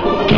¿Qué?